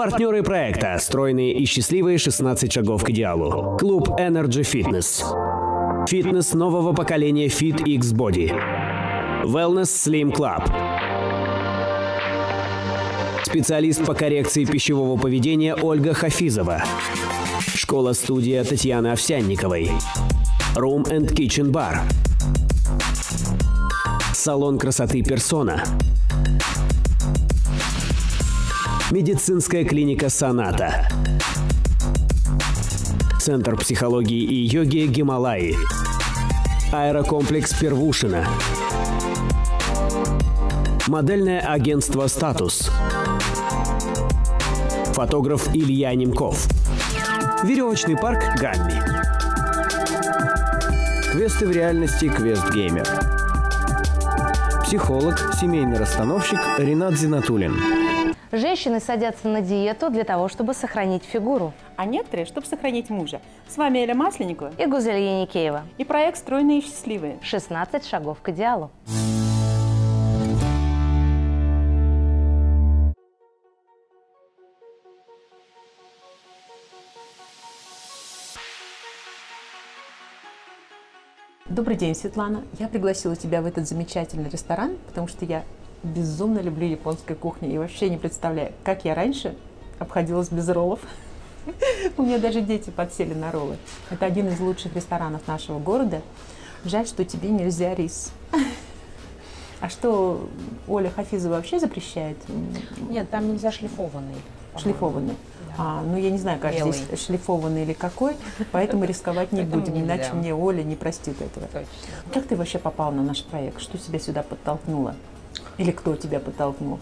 Партнеры проекта – стройные и счастливые 16 шагов к идеалу. Клуб Energy Fitness. Фитнес нового поколения Fit X Body. Wellness Slim Club. Специалист по коррекции пищевого поведения Ольга Хафизова. Школа-студия Татьяны Овсянниковой. Room and Kitchen Bar. Салон красоты «Персона». Медицинская клиника «Соната». Центр психологии и йоги «Гималаи». Аэрокомплекс «Первушина». Модельное агентство «Статус». Фотограф Илья Немков. Веревочный парк «Гамми». Квесты в реальности «Квест Геймер». Психолог, семейный расстановщик Ренат Зинатулин. Женщины садятся на диету для того, чтобы сохранить фигуру. а некоторые, чтобы сохранить мужа. С вами Эля Масленникова И Гузель Яникеева. и проект «Стройные и счастливые». 16 шагов к идеалу. Добрый день, Светлана. Я пригласила тебя в этот замечательный ресторан, потому что я безумно люблю японскую кухню и вообще не представляю, как я раньше обходилась без роллов. У меня даже дети подсели на роллы. Это один из лучших ресторанов нашего города. Жаль, что тебе нельзя рис. А что Оля Хафизова вообще запрещает Нет, там нельзя шлифованный. шлифованный? А, ну, я не знаю, как Белый. здесь шлифованный или какой, поэтому рисковать не будем, иначе мне Оля не простит этого. Как ты вообще попал на наш проект? Что тебя сюда подтолкнуло? Или кто тебя подтолкнул?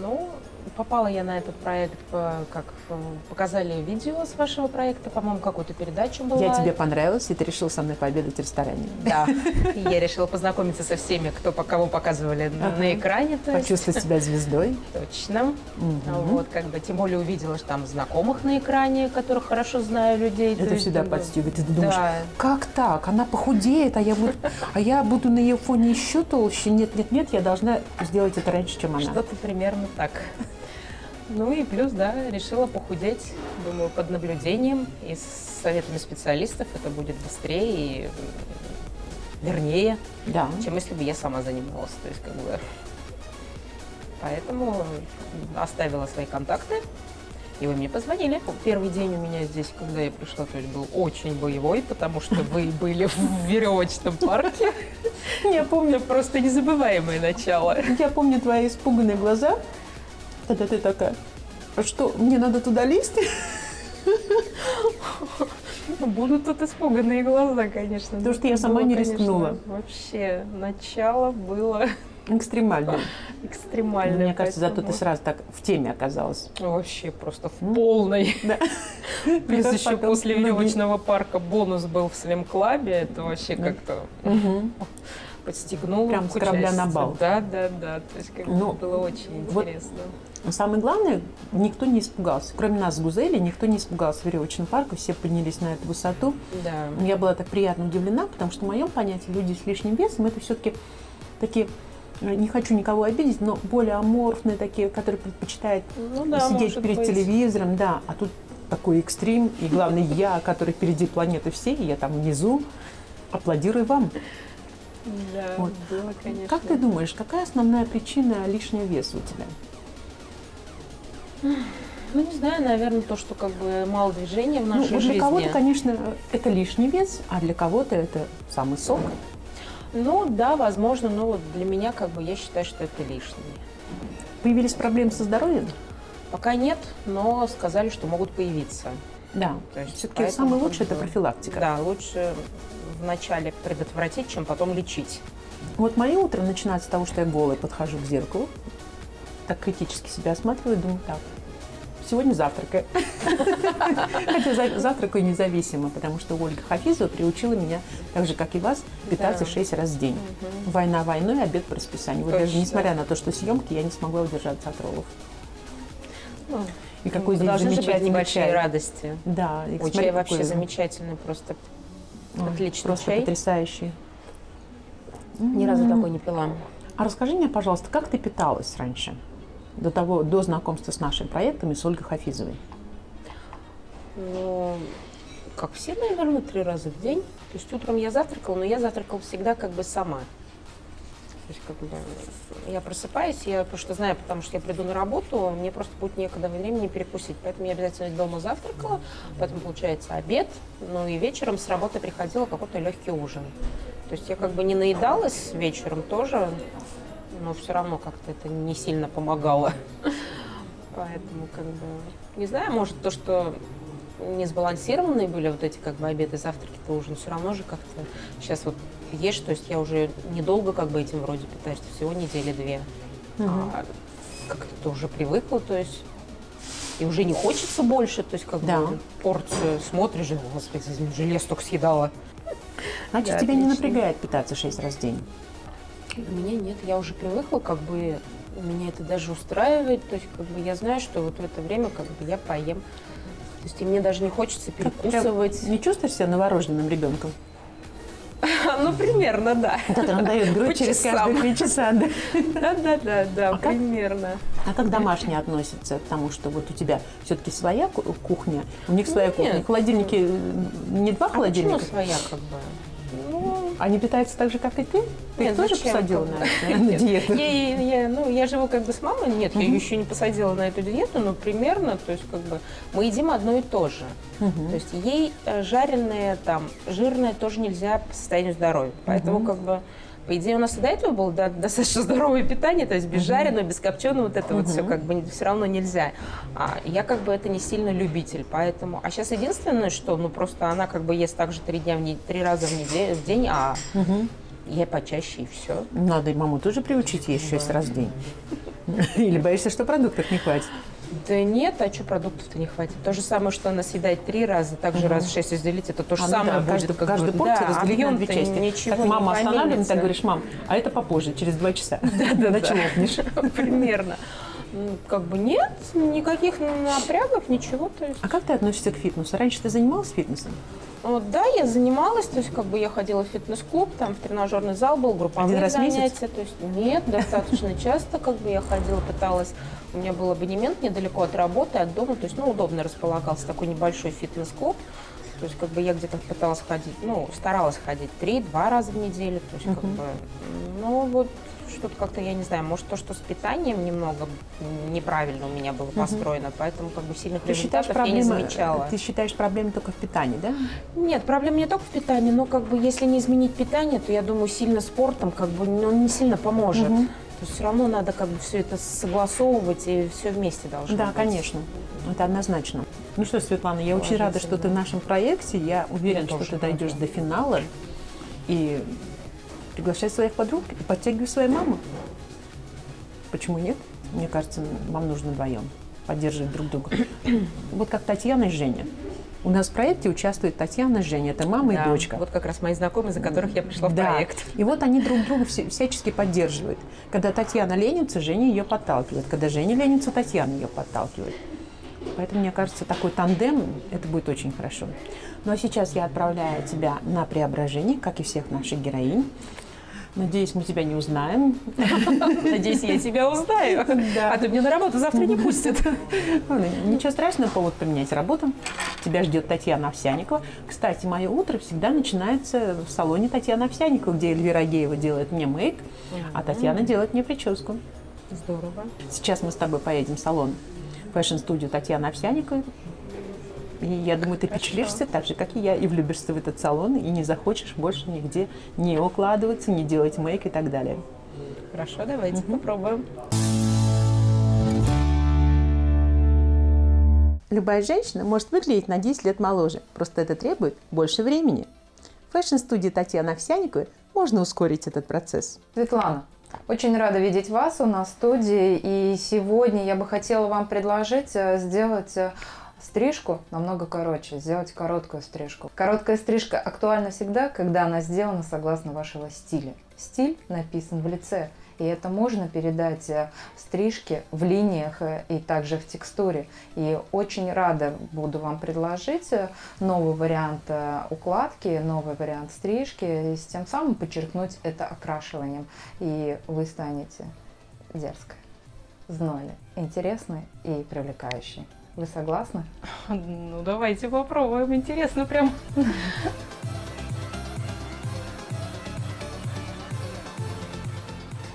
Ну, попала я на этот проект, по- как э, показали видео с вашего проекта, по-моему, какую-то передачу была. Я тебе понравилась, и ты решил со мной пообедать в ресторане. Да. Я решила познакомиться со всеми, кто по кого показывали на экране. Почувствовать себя звездой. Точно. Вот, как бы, тем более увидела, что там знакомых на экране, которых хорошо знаю людей. То Это всегда подстегивает. Ты думаешь, как так? Она похудеет, а я буду, а я буду на ее фоне еще толще. Нет, нет, нет, я должна сделать это раньше, чем она. Что-то примерно так. Ну и плюс, да, решила похудеть, думаю, под наблюдением и с советами специалистов это будет быстрее и вернее, Да. чем если бы я сама занималась. То есть, как бы... Поэтому оставила свои контакты, и вы мне позвонили. Первый день у меня здесь, когда я пришла, то есть был очень боевой, потому что вы были в веревочном парке. Я помню просто незабываемое начало. Я помню твои испуганные глаза, когда ты такая, а что, мне надо туда лезть? Будут тут испуганные глаза, конечно. Потому что я сама не рискнула. Вообще, начало было Экстремально. экстремальное. Мне кажется, зато ты сразу так в теме оказалась. Вообще просто в полной. Да. Плюс еще после веревочного парка бонус был в Слим-клабе. Это вообще как-то. Подстегнуло. Прям с корабля на бал. Да, да, да. То есть как Ну, было очень вот интересно. Но Самое главное, никто не испугался. Кроме нас с Гузели, никто не испугался веревочного парка, все поднялись на эту высоту. Да. Я была так приятно удивлена, потому что в моем понятии люди с лишним весом это все-таки такие, э, не хочу никого обидеть, но более аморфные такие, которые предпочитают Ну да, сидеть перед быть. телевизором, да, а тут такой экстрим, и главное я, который впереди планеты всей, я там внизу, аплодирую вам. Да, Вот. было, конечно. Как ты думаешь, какая основная причина лишнего веса у тебя? Ну, не знаю, наверное, то, что как бы мало движения в Ну, нашей вот жизни. для кого-то, конечно, это лишний вес, а для кого-то это самый сок. Ну, да, возможно, но вот для меня, как бы, я считаю, что это лишнее. Появились проблемы со здоровьем? Пока нет, но сказали, что могут появиться. Да. Все-таки самое лучшее это профилактика. Да, лучше вначале предотвратить, чем потом лечить. Вот мои утро начинается с того, что я голая подхожу к зеркалу, так критически себя осматриваю, думаю, так, сегодня завтракаю. Хотя за- завтракаю независимо, потому что Ольга Хафизова приучила меня, так же, как и вас, питаться Да. 6 раз в день. Война войной, обед по расписанию. Вот даже несмотря на то, что съемки, я не смогла удержаться от роллов. Ну, И какой здесь должны же замечательный небольшие чай. радости. Да, и Ой, смотри, чай вообще замечательный, просто Ой, отличный Просто чай. потрясающий. Ни разу такой не пила. А расскажи мне, пожалуйста, как ты питалась раньше? до того, до знакомства с нашими проектами с Ольгой Хафизовой? Ну, как все, наверное, три раза в день. То есть утром я завтракала, но я завтракала всегда как бы сама. То есть как бы я просыпаюсь, я просто знаю, потому что я приду на работу, мне просто будет некогда времени перекусить. Поэтому я обязательно дома завтракала, потом получается обед, ну и вечером с работы приходила какой-то легкий ужин. То есть я как бы не наедалась вечером тоже, но все равно как-то это не сильно помогало. Поэтому как бы, не знаю, может то, что не сбалансированные были вот эти как бы обеды, завтраки, то ужин, все равно же как-то сейчас вот ешь, то есть я уже недолго как бы этим вроде питаюсь, всего недели две. А как-то уже привыкла, то есть и уже не хочется больше, то есть как Да. бы порцию смотришь, господи, желез только съедала. Значит, Да, тебя не отлично. напрягает питаться шесть раз в день? Меня нет, я уже привыкла, как бы меня это даже устраивает, то есть как бы я знаю, что вот в это время как бы я поем. То есть и мне даже не хочется Как прям перекусывать. Не чувствуешь себя новорожденным ребенком? Ну, примерно, да. Который дает грудь через каждые три часа. да? Да, да, А примерно. А как домашние относятся к тому, что вот у тебя все-таки своя ку- кухня, у них своя кухня, холодильники, э, не два А почему холодильника? своя, как бы? Они питаются так же, как и ты? Ты Нет, их тоже посадила на, на диету? я, я- я- ну, я живу как бы с мамой, нет, я ее еще не посадила на эту диету, но примерно, то есть как бы мы едим одно и то же. То есть ей э, жареное, там, жирное тоже нельзя по состоянию здоровья. Поэтому как бы по идее, у нас и до этого было да, достаточно здоровое питание, то есть без жареного, без копченого, вот это вот все как бы все равно нельзя. А я как бы это не сильно любитель, поэтому... А сейчас единственное, что, ну просто она как бы ест также три дня в не- три раза в, неделю, в день, а я почаще и все. Надо и маму тоже приучить есть шесть раз в день. Или боишься, что продуктов не хватит? Да нет, а что продуктов-то не хватит? То же самое, что она съедает три раза, также раз в шесть разделить, это то же А, ну самое да, будет. каждую, как каждую порцию да, разделить на две части. Ничего так мама останавливает, поменится. так говоришь, мам, а это попозже, через два часа. Да, да, лопнешь. Примерно. Ну, Как бы нет, никаких напрягов, ничего. То есть, А как ты относишься к фитнесу? Раньше ты занималась фитнесом? Вот, да, я занималась, то есть как бы я ходила в фитнес-клуб, там в тренажерный зал был, групповые Один раз в месяц? занятия. То есть нет, достаточно часто как бы я ходила, пыталась. У меня был абонемент недалеко от работы, от дома, то есть ну удобно располагался такой небольшой фитнес-клуб. То есть как бы я где-то пыталась ходить, ну старалась ходить три-два раза в неделю, то есть как бы, ну вот что-то как-то, я не знаю, может то, что с питанием немного неправильно у меня было построено, поэтому как бы сильных Ты считаешь, результатов я не проблема, замечала. ты считаешь проблему только в питании, да? Нет, проблема не только в питании, но как бы если не изменить питание, то я думаю, сильно спортом как бы ну, он не сильно поможет. То есть все равно надо как бы все это согласовывать и все вместе должно Да, быть. конечно. Это однозначно. Ну что, Светлана, я очень рада, что ты в нашем проекте. Я уверена, Я что ты дойдешь до финала. И приглашай своих подруг и подтягивай свою маму. Почему нет? Мне кажется, вам нужно вдвоем поддерживать друг друга. Вот как Татьяна и Женя. У нас в проекте участвует Татьяна и Женя. Это мама Да, и дочка. Вот как раз мои знакомые, за которых я пришла в Да. проект. И вот они друг друга всячески поддерживают. Когда Татьяна ленится, Женя ее подталкивает. Когда Женя ленится, Татьяна ее подталкивает. Поэтому, мне кажется, такой тандем, это будет очень хорошо. Ну а сейчас я отправляю тебя на преображение, как и всех наших героинь. Надеюсь, мы тебя не узнаем. Надеюсь, я тебя узнаю. Да. А то меня на работу завтра не пустят. Ладно, Ничего страшного, повод поменять работу. Тебя ждет Татьяна Овсяникова. Кстати, мое утро всегда начинается в салоне Татьяны Овсяниковой, где Эльвира Агеева делает мне мейк, а Татьяна делает мне прическу. Здорово. Сейчас мы с тобой поедем в салон фэшн-студию Татьяны Овсяниковой. И я думаю, ты впечатлишься так же, как и я, и влюбишься в этот салон, и не захочешь больше нигде не укладываться, не делать мейк и так далее. Хорошо, давайте попробуем. Любая женщина может выглядеть на 10 лет моложе, просто это требует больше времени. В фэшн-студии Татьяны Овсяниковой можно ускорить этот процесс. Светлана, очень рада видеть вас у нас в студии. И сегодня я бы хотела вам предложить э, сделать э, стрижку намного короче, сделать короткую стрижку. Короткая стрижка актуальна всегда, когда она сделана согласно вашего стиля. Стиль написан в лице, и это можно передать э, в стрижке, в линиях э, и также в текстуре. И очень рада буду вам предложить э, новый вариант укладки, новый вариант стрижки, и с тем самым подчеркнуть это окрашиванием, и вы станете дерзкой. знали, интересный и привлекающий. Вы согласны? Ну, давайте попробуем. Интересно прям.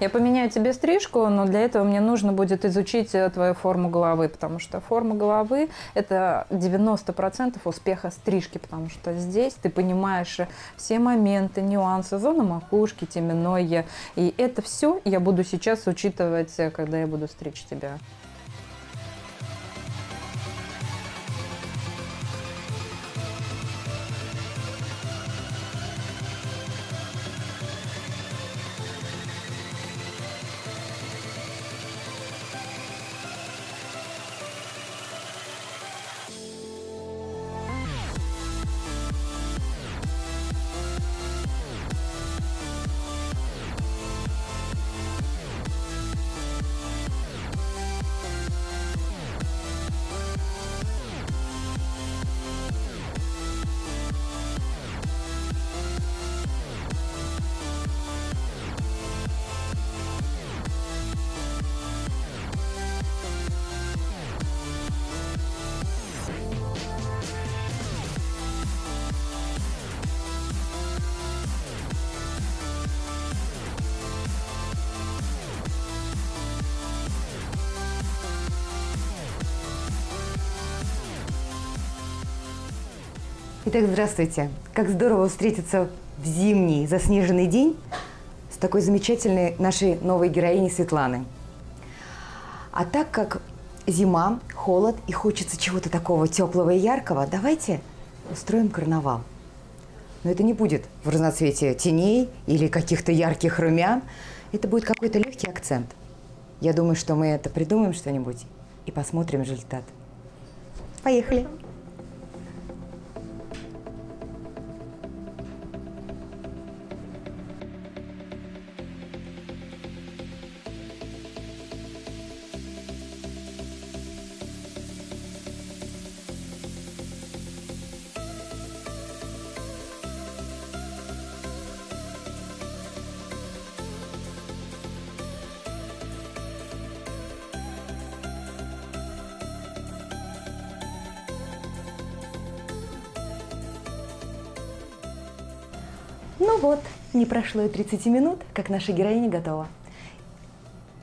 Я поменяю тебе стрижку, но для этого мне нужно будет изучить э, твою форму головы, потому что форма головы – это 90% успеха стрижки, потому что здесь ты понимаешь э, все моменты, нюансы, зона макушки, теменное. И это все я буду сейчас учитывать, э, когда я буду стричь тебя. Итак, здравствуйте. Как здорово встретиться в зимний заснеженный день с такой замечательной нашей новой героиней Светланы. А так как зима, холод и хочется чего-то такого теплого и яркого, давайте устроим карнавал. Но это не будет в разноцветии теней или каких-то ярких румян. Это будет какой-то легкий акцент. Я думаю, что мы это придумаем что-нибудь и посмотрим результат. Поехали! Ну вот, не прошло и 30 минут, как наша героиня готова.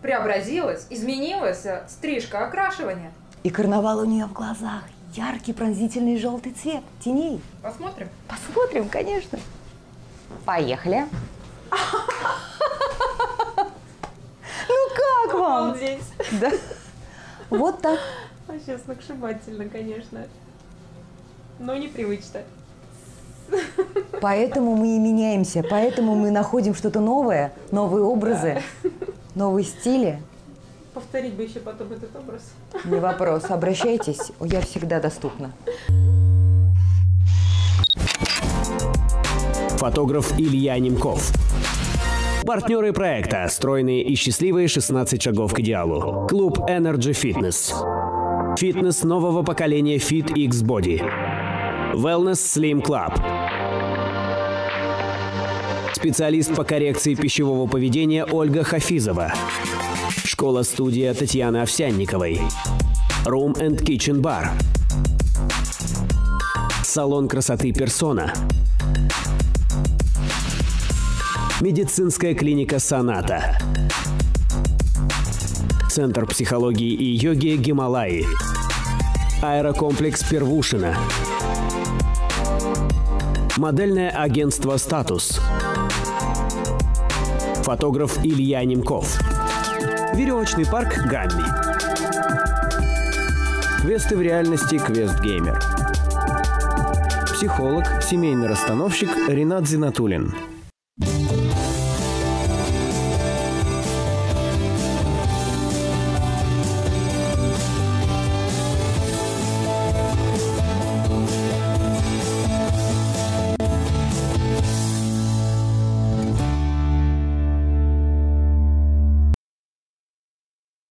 Преобразилась, изменилась э, стрижка, окрашивание. И карнавал у нее в глазах. Яркий пронзительный желтый цвет, теней. Посмотрим. Посмотрим, конечно. Поехали. Ну как вам? здесь. Да. Вот так. Сейчас сногсшибательно, конечно. Но непривычно. Поэтому мы и меняемся, поэтому мы находим что-то новое, новые образы, новые стили. Повторить бы еще потом этот образ. Не вопрос, обращайтесь, я всегда доступна. Фотограф Илья Немков. Партнеры проекта «Стройные и счастливые 16 шагов к идеалу». Клуб Energy Fitness. Фитнес нового поколения Fit X Body. Wellness Slim Club. Специалист по коррекции пищевого поведения Ольга Хафизова. Школа-студия Татьяны Овсянниковой. Room and Kitchen Bar. Салон красоты «Персона». Медицинская клиника «Соната». Центр психологии и йоги «Гималаи». Аэрокомплекс «Первушина». Модельное агентство «Статус». Фотограф Илья Немков. Веревочный парк «Гамми». Квесты в реальности «Квест Геймер». Психолог, семейный расстановщик Ренат Зинатулин.